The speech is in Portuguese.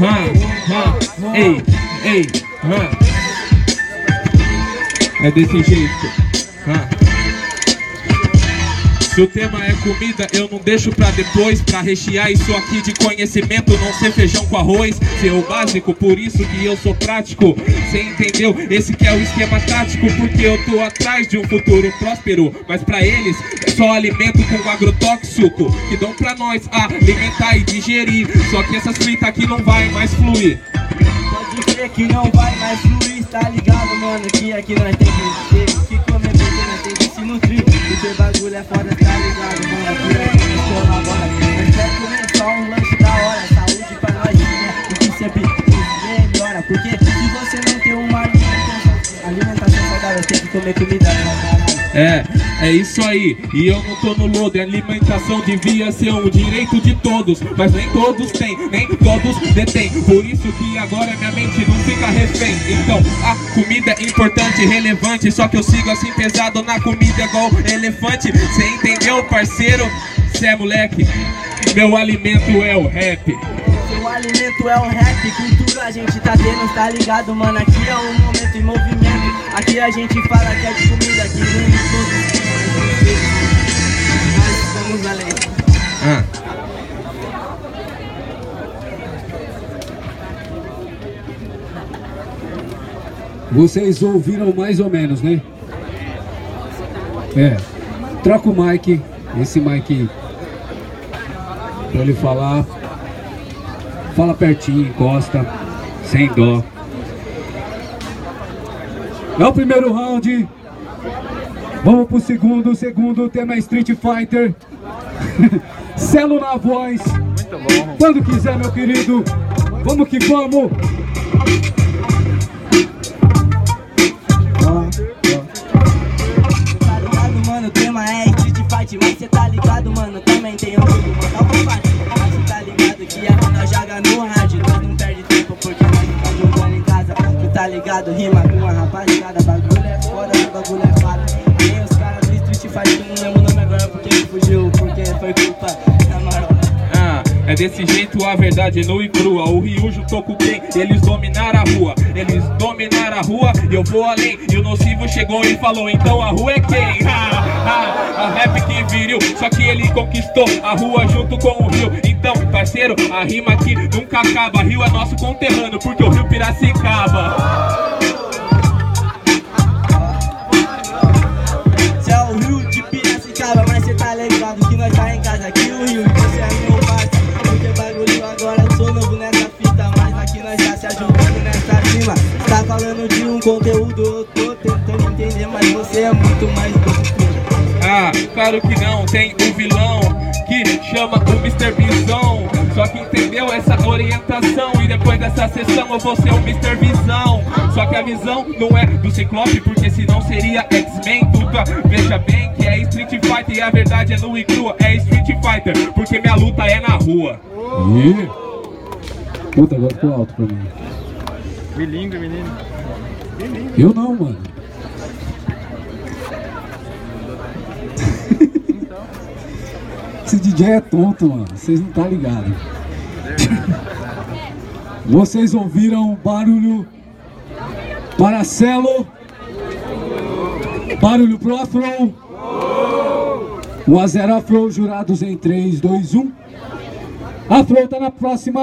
hã, hã, ei, ei, hã. É desse jeito, hã. Se o tema é comida, eu não deixo pra depois Pra rechear isso aqui de conhecimento Não ser feijão com arroz, ser o básico Por isso que eu sou prático. Cê entendeu? Esse que é o esquema tático Porque eu tô atrás de um futuro próspero. Mas pra eles é só alimento com agrotóxico Que dão pra nós alimentar e digerir. Só que essas fritas aqui não vai mais fluir. Pode crer que não vai mais fluir, tá ligado, mano? Que aqui nós tem que ter Porque bagulho é foda, tá ligado, mano? Aqui nós tem que colabora. Nós quer comer só um lanche da hora. Saúde pra nós, né? O que sempre melhora. Porque se você não tem uma alimentação, saudável, tem que comer comida, né? É, é isso aí. E eu não tô no lodo. A alimentação devia ser um direito de todos. Mas nem todos têm, nem todos detêm. Por isso que agora minha mente não fica refém. Então, a comida é importante relevante. Só que eu sigo assim pesado na comida igual elefante. Cê entendeu, parceiro? Cê é moleque. Meu alimento é o rap. Seu alimento é o rap, cultura a gente tá tendo, tá ligado, mano? Aqui é um momento em movimento. Aqui a gente fala que é de comida, aqui nem Vocês ouviram mais ou menos, né? É. Troca o mic, esse mic pra ele falar. Fala pertinho, encosta, sem dó. É o primeiro round. Vamos pro segundo. O segundo tema é Street Fighter. Celo na voz. Quando quiser, meu querido. Vamos que vamos. Mano? Também tem mano. Dá um combate. Mas cê tá ligado que a nós joga no rádio. Não perde tempo porque nós fica jogando em casa. Tu tá ligado? Rima com a rapaziada. Bagulho é foda, bagulho é fada. Nem os caras do Street Fight, eu não lembro o nome agora porque fugiu. Porque foi culpa da. Ah, é desse jeito a verdade nua e crua. O Ryujo tô com quem? Eles dominaram a rua. Eles dominaram a rua eu vou além. E o nocivo chegou e falou: então a rua é quem? Viriu. Só que ele conquistou a rua junto com o rio. Então, parceiro, a rima aqui nunca acaba. Rio é nosso conterrâneo, porque o rio Piracicaba. Cê é o rio de Piracicaba, mas cê tá ligado que nós tá em casa aqui o rio. Você é meu parça, porque bagulho agora sou novo nessa fita. Mas aqui nós tá se ajudando nessa rima. Tá falando de um conteúdo, eu tô tentando entender, mas você é muito mais do que. Ah, claro que não, tem o vilão que chama o Mr. Visão. Só que entendeu essa orientação e depois dessa sessão eu vou ser o Mr. Visão. Só que a visão não é do Ciclope, porque senão seria X-Men. Tudo a- veja bem que é Street Fighter e a verdade é nua e crua. É Street Fighter, porque minha luta é na rua. Ih. Puta, agora ficou alto pra mim. Bilingue, menino. Eu não, mano. Esse DJ é tonto, mano. Vocês não tá ligado. Vocês ouviram barulho Paracelo? Barulho pro Afro? 1 a 0 Afro, jurados em 3, 2, 1. Afro tá na próxima